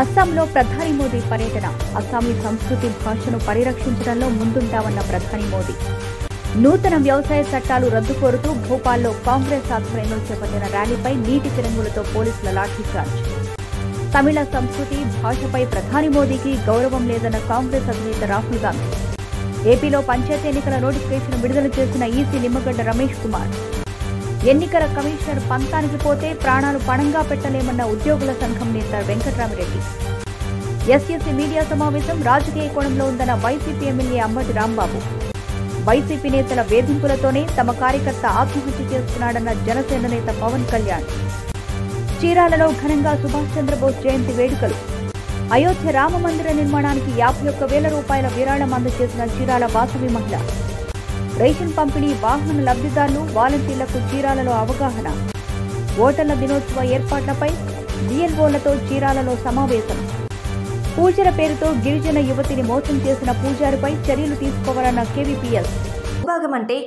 అస్సాంలో ప్రధాని మోదీ పర్యటన. అస్సామీ సంస్కృతి భాషను పరిరక్షించడంలో ముందుంటామన్న ప్రధాని మోదీ. నూతన వ్యవసాయ చట్టాలు రద్దు కోరుతూ భోపాల్లో కాంగ్రెస్ ఆధ్వర్యంలో చేపట్టిన ర్యాలీపై నీటి తిరంగులతో పోలీసుల లాఠీచార్జ్ తమిళ సంస్కృతి భాషపై ప్రధాని మోదీకి గౌరవం లేదన్న కాంగ్రెస్ అధినేత రాహుల్ గాంధీ. ఏపీలో పంచాయతీ ఎన్నికల నోటిఫికేషన్ విడుదల చేసిన ఈసీ నిమ్మగడ్డ రమేష్ కుమార్. ఎన్నికల కమిషనర్ పంతానికి పోతే ప్రాణాలు పణంగా పెట్టలేమన్న ఉద్యోగుల సంఘం నేత వెంకట్రామిరెడ్డి. ఎస్ఎస్సీ మీడియా సమావేశం రాజకీయ కోణంలో ఉందన్న YCP MLA Ambati Rambabu. YCP నేతల వేధింపులతోనే తమ కార్యకర్త ఆత్మహత్య చేస్తున్నాడన్న జనసేన నేత పవన్ కళ్యాణ్. చీరాలలో ఘనంగా సుభాష్ చంద్రబోస్ జయంతి వేడుకలు. అయోధ్య రామ మందిర నిర్మాణానికి యాభై ఒక్క వేల రూపాయల విరాళం అందజేసిన చీరాల వాసవి మహిళ. రేషన్ పంపిణీ వాహన లబ్ధిదారులు వాలంటీర్లకు చీరాలలో అవగాహన. ఓటర్ల దినోత్సవ ఏర్పాట్లపై డిఎల్ఓలతో చీరాలలో సమావేశం. పూజల పేరుతో గిరిజన యువతిని మోసం చేసిన పూజారిపై చర్యలు తీసుకోవాలన్న కేవీపీఎస్. విభాగం అంటే